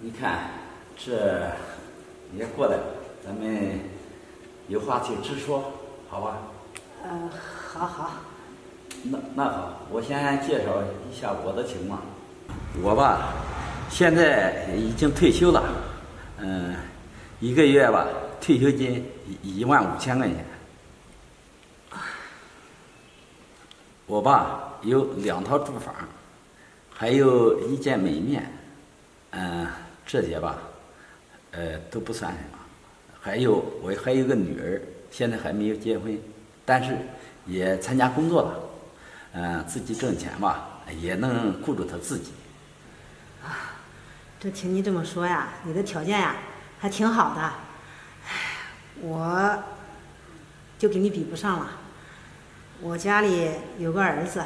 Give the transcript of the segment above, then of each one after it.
你看，这也过来了，咱们有话就直说，好吧？嗯，好好。那那好，我先介绍一下我的情况。我吧，现在已经退休了，嗯，一个月吧，退休金一一万五千块钱。我吧有两套住房，还有一间门面，嗯，这些吧，呃，都不算什么。还有我还有个女儿，现在还没有结婚，但是也参加工作了，嗯，自己挣钱吧，也能顾住她自己。啊，这听你这么说呀，你的条件呀还挺好的，唉，我就给你比不上了。我家里有个儿子，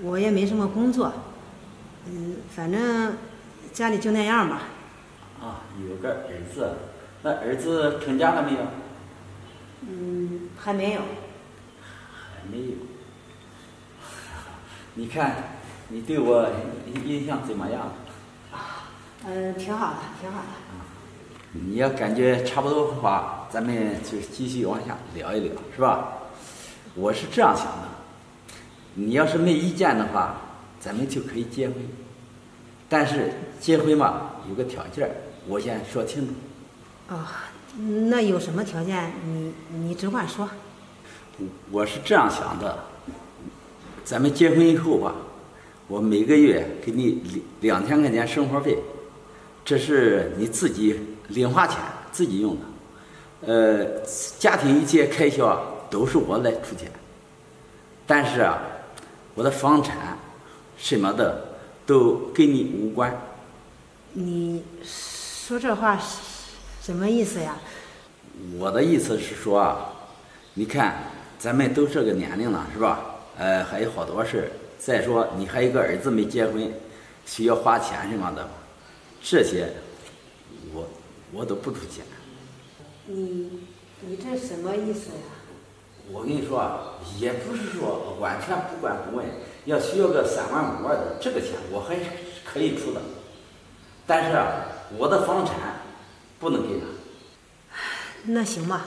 我也没什么工作，嗯，反正家里就那样吧。啊，有个儿子，那儿子成家了没有？嗯，还没有。还没有。你看，你对我印象怎么样？啊，嗯，挺好的，挺好的。你要感觉差不多的话，咱们就继续往下聊一聊，是吧？我是这样想的，你要是没意见的话，咱们就可以结婚。但是结婚嘛，有个条件，我先说清楚。哦，那有什么条件？你你只管说。我是这样想的，咱们结婚以后吧，我每个月给你两两千块钱生活费，这是你自己零花钱，自己用的。呃，家庭一切开销。都是我来出钱，但是啊，我的房产什么的都跟你无关。你说这话是什么意思呀？我的意思是说啊，你看咱们都这个年龄了，是吧？呃，还有好多事再说你还有个儿子没结婚，需要花钱什么的，这些我我都不出钱。你你这什么意思呀？我跟你说啊，也不是说完全不管不问，要需要个三万五万的这个钱，我还是可以出的。但是啊，我的房产不能给他。那行吧，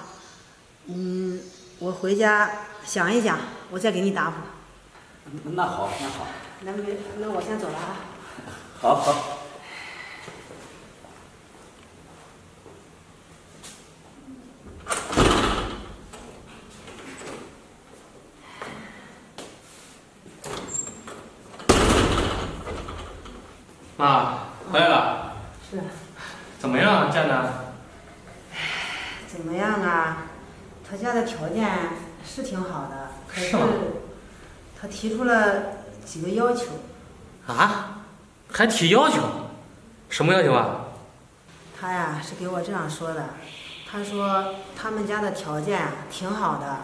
嗯，我回家想一想，我再给你答复。那好，那好。那没，那我先走了啊。好 好。妈回来了，是，怎么样啊，建南？怎么样啊？他家的条件是挺好的，可是他提出了几个要求。啊？还提要求？什么要求啊？他呀是给我这样说的，他说他们家的条件啊挺好的，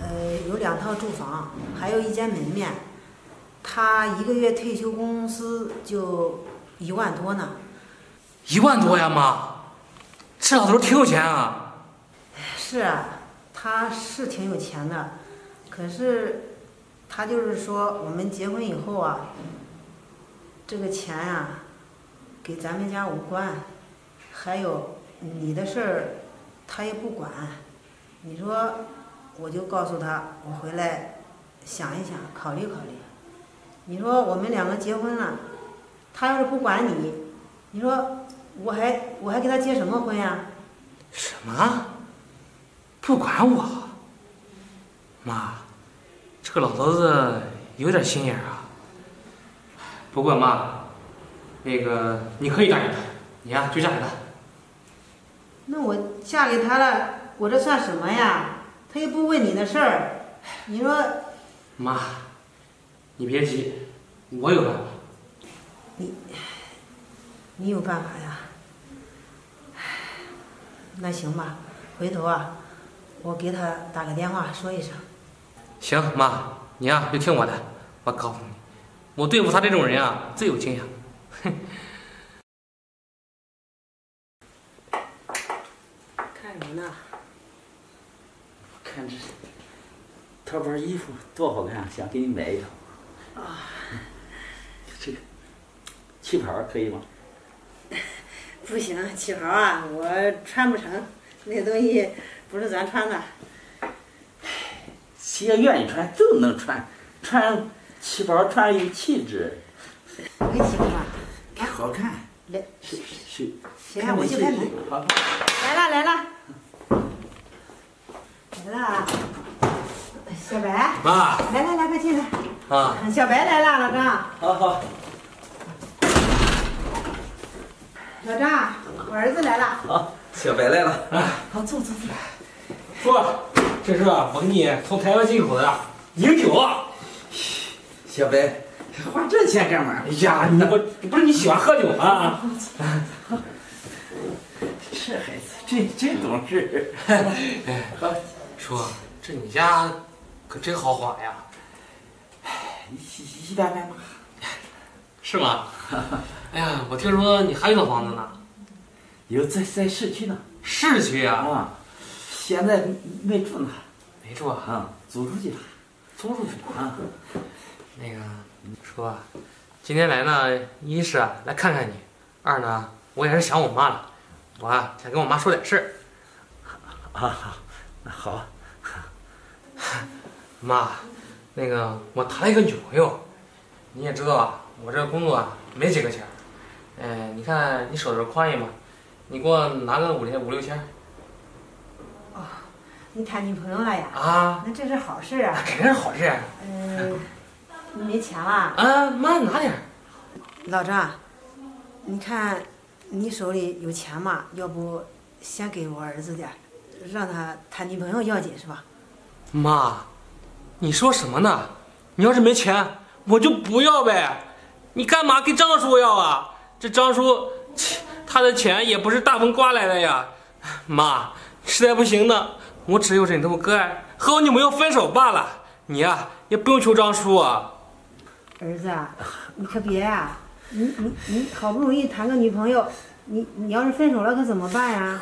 呃，有两套住房，还有一间门面。他一个月退休工资就一万多呢，一万多呀，妈，这老头挺有钱啊。是啊，他是挺有钱的，可是他就是说，我们结婚以后啊，这个钱啊，给咱们家无关，还有你的事儿，他也不管。你说，我就告诉他，我回来想一想，考虑考虑。你说我们两个结婚了，他要是不管你，你说我还我还给他结什么婚呀？什么？不管我？妈，这个老头子有点心眼啊。不过妈，那个你可以嫁给他，你呀就嫁给他。那我嫁给他了，我这算什么呀？他又不问你的事儿，你说？妈。你别急，我有办法。你，你有办法呀？那行吧，回头啊，我给他打个电话说一声。行，妈，你呀就听我的。我告诉你，我对付他这种人啊，最有经验。哼。看什么呢？看这淘宝衣服多好看，想给你买一套。啊，这个旗袍可以吗？不行，旗袍啊，我穿不成，那东西不是咱穿的。谁要愿意穿就能穿，穿旗袍穿有气质，那个旗袍啊，好看。来，去去，行啊，我去开门。好，来了来了，来了，小白，妈来来来，快进来。啊，小白来了，老张，好好。老张，我儿子来了。好，小白来了。啊，好，坐坐坐。叔，这是我给你从台湾进口的饮酒。小白，花这钱干嘛？哎呀，你不不是你喜欢喝酒吗？这孩子真真懂事。好，叔，这你家可真豪华呀，一一般般吧。是吗？哎呀，我听说你还有套房子呢，有在在市区呢。市区啊？啊，现在没住呢。没住啊？租出去了。租出去了。啊，那个说，今天来呢，一是啊来看看你，二呢我也是想我妈了，我啊想跟我妈说点事儿。啊好，那好。妈，那个我谈了一个女朋友，你也知道啊，我这工作啊没几个钱儿，哎，你看你手头宽裕吗？你给我拿个五千五六千哦你谈女朋友了呀？啊，那这是好事啊。肯定是好事儿嗯，你没钱了？啊，妈拿点。老张，你看你手里有钱吗？要不先给我儿子点，让他谈女朋友要紧是吧？妈，你说什么呢？你要是没钱，我就不要呗。你干嘛跟张叔要啊？这张叔，切他的钱也不是大风刮来的呀。妈，实在不行呢，我只有忍痛割爱，和我女朋友分手罢了。你呀、也不用求张叔啊。儿子啊，你可别呀、你你你好不容易谈个女朋友，你你要是分手了可怎么办呀？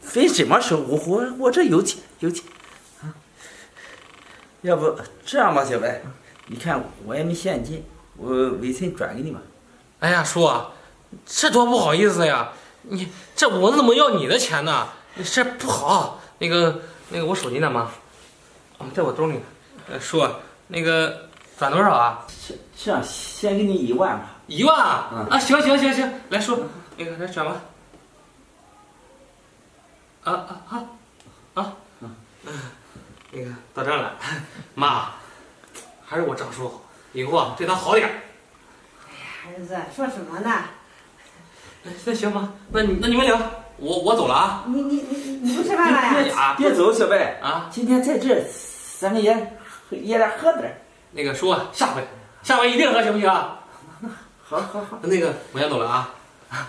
分什么手？我我我这有钱有钱。啊，要不这样吧，小白，你看我也没现金，我微信转给你吧。哎呀，叔啊，这多不好意思呀！你这我怎么要你的钱呢？这不好。那个那个，我手机呢，妈？哦，在我兜里呢。呃，叔，那个转多少啊？这这样，先给你一万吧。一万啊！嗯啊，行行行行，来叔，那个来转吧。啊啊啊啊！那个到这儿了，妈，还是我张叔好，以后啊对他好点儿。儿子说什么呢？哎那行吧，那你那你们聊，我我走了啊。你你你你不吃饭了呀？别别走，小白啊！今天在这，咱们也也得喝点儿。那个叔，下回下回一定喝，行不行啊？好好好，那个我先走了啊，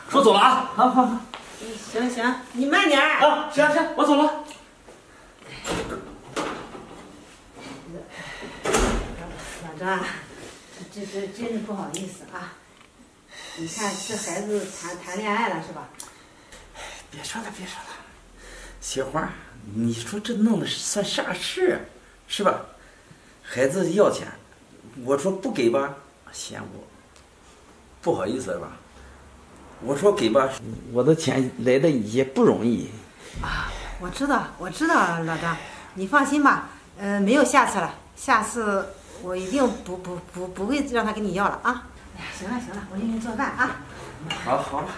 叔走了啊。好好好。行行，你慢点儿。啊，行行，我走了。老张，这这真是不好意思啊！你看这孩子谈谈恋爱了是吧？别说了，别说了，小花，你说这弄的算啥事啊？是吧？孩子要钱，我说不给吧，嫌我不好意思吧？我说给吧，我的钱来的也不容易。啊我知道，我知道，老张，你放心吧，呃，没有下次了，下次我一定不不不不会让他跟你要了啊！哎呀，行了行了，我给你做饭啊。好，好了。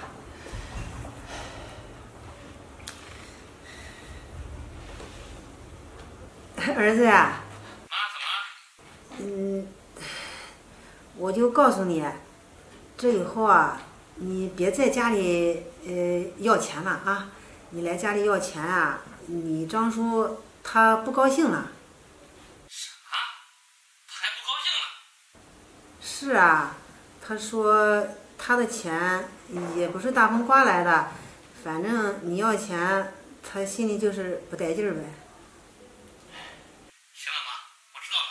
儿子呀，啊，妈怎么嗯，我就告诉你，这以后啊，你别在家里呃要钱了啊！你来家里要钱啊，你张叔他不高兴了。他还不高兴了。是啊，他说他的钱也不是大风刮来的，反正你要钱，他心里就是不带劲儿呗。行了，妈，我知道了。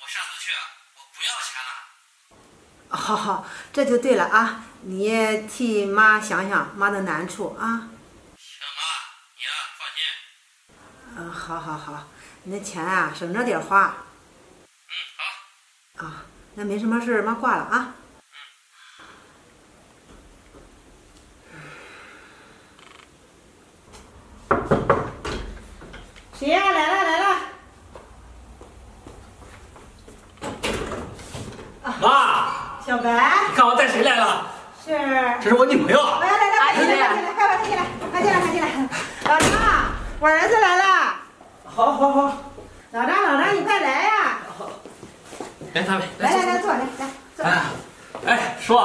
我下次去啊，我不要钱了。好好，这就对了啊！你也替妈想想妈的难处啊。行，妈，你啊放心。嗯，好好好，你那钱啊省着点花。嗯，好。啊，那没什么事，妈挂了啊。谁呀、来了来了。妈。小白。你看我带谁来了？是。这是我女朋友。来来来，快进来，快进来，快进来，快进来，快进来。老张，我儿子来了。好，好，好。老张，老张，你快来。来，大美，来来来，坐来来坐。哎，哎，叔，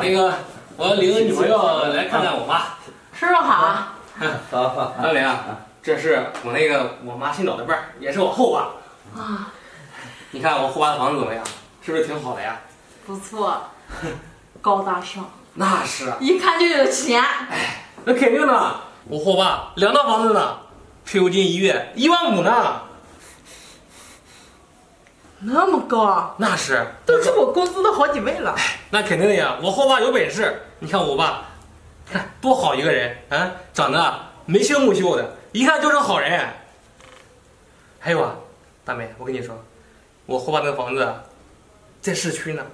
那个我领女朋友来看看我妈。叔叔好，好好。大美啊，这是我那个我妈新找的伴儿，也是我后爸。啊，你看我后爸的房子怎么样？是不是挺好的呀？不错，高大上，那是啊，一看就有钱。哎那肯定的。我后爸两套房子呢，退休金一月一万五呢。那么高啊，那是，都是我工资的好几倍了。那肯定的呀。我后爸有本事，你看我爸，看多好一个人啊，长得眉清目秀的，一看就是好人。还有啊，大美，我跟你说，我后爸那个房子在市区呢，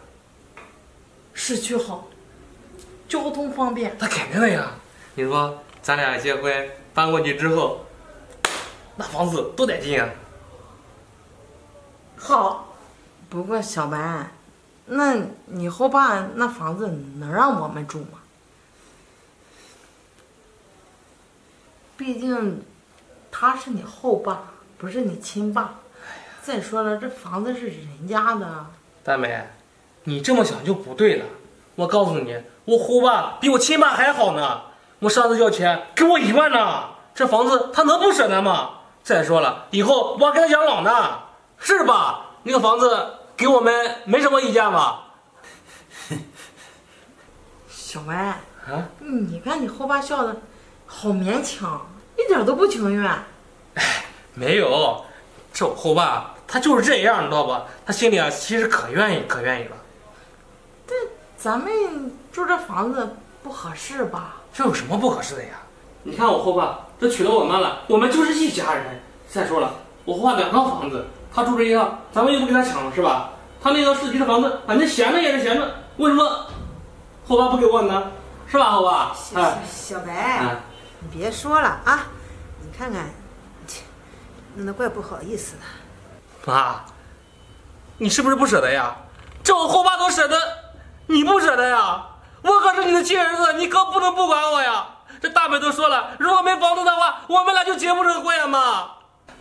市区好，交通方便。那肯定的呀。你说咱俩结婚搬过去之后，那房子多得劲啊！好，不过小白，那你后爸那房子能让我们住吗？毕竟他是你后爸，不是你亲爸。再说了，这房子是人家的。大美，你这么想就不对了。我告诉你，我后爸比我亲爸还好呢。我上次要钱给我一万呢，这房子他能不舍得吗？再说了，以后我还给他养老呢，是吧？那个房子给我们没什么意见吧？小歪，啊，你看你后爸笑的，好勉强，一点都不情愿。哎没有，这我后爸他就是这样，你知道吧？他心里啊其实可愿意可愿意了。咱们住这房子不合适吧？这有什么不合适的呀？你看我后爸这娶了我妈了，我们就是一家人。再说了，我后爸两套房子，他住这一套，咱们又不给他抢了，是吧？他那个市区的房子，反正闲着也是闲着，为什么后爸不给我呢？是吧，后爸？小哎，小白，哎，你别说了啊！你看看，切那怪不好意思的。妈，你是不是不舍得呀？这我后爸都舍得，你不舍得呀？我可是你的亲儿子，你可不能不管我呀！这大美都说了，如果没房子的话，我们俩就结不成婚呀，妈。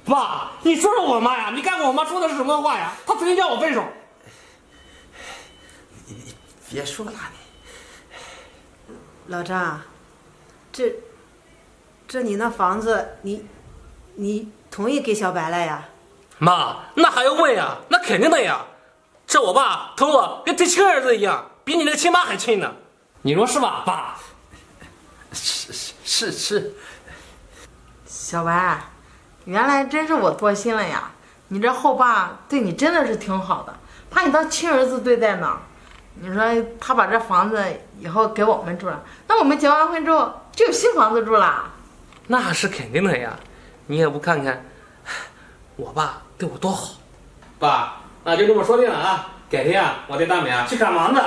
爸，你说说我妈呀？你看看我妈说的是什么话呀？她曾经叫我分手。别说了，老张，这这你那房子，你你同意给小白了呀？妈，那还用问呀？那肯定的呀。这我爸疼我跟对亲儿子一样，比你那个亲妈还亲呢。你说是吧，爸？是是是是，小白，原来真是我多心了呀！你这后爸对你真的是挺好的，把你当亲儿子对待呢。你说他把这房子以后给我们住了，那我们结完婚之后就有新房子住了。那是肯定的呀，你也不看看，我爸对我多好。爸，那就这么说定了啊！改天啊，我带大美啊去看房子。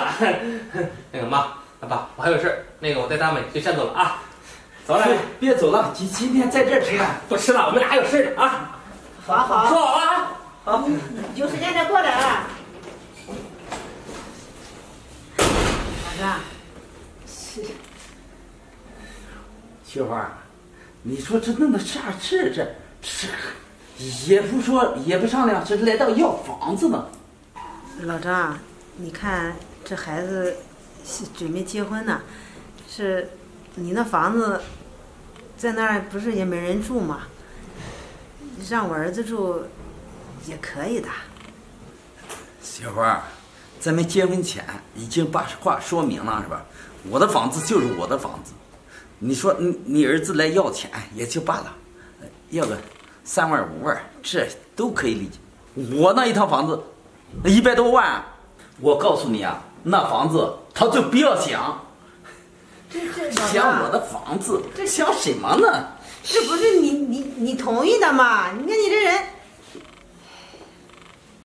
那个妈，爸，我还有事儿，那个我带大美就先走了啊。走了，别走了，今今天在这吃饭。不吃了，我们俩还有事呢啊。好好，说好了啊。好，有时间再过来啊。老张，是菊花，你说这弄的啥事这这也不说也不商量，这来到要房子呢。老张，你看这孩子是准备结婚呢，是你那房子在那儿不是也没人住吗？让我儿子住也可以的。小花，咱们结婚前已经把话说明了，是吧？我的房子就是我的房子，你说你你儿子来要钱也就罢了，要个三万五万，这都可以理解。我那一套房子，一百多万，我告诉你啊，那房子他就不要想，想我的房子，这想什么呢？这不是你你你同意的吗？你看你这人，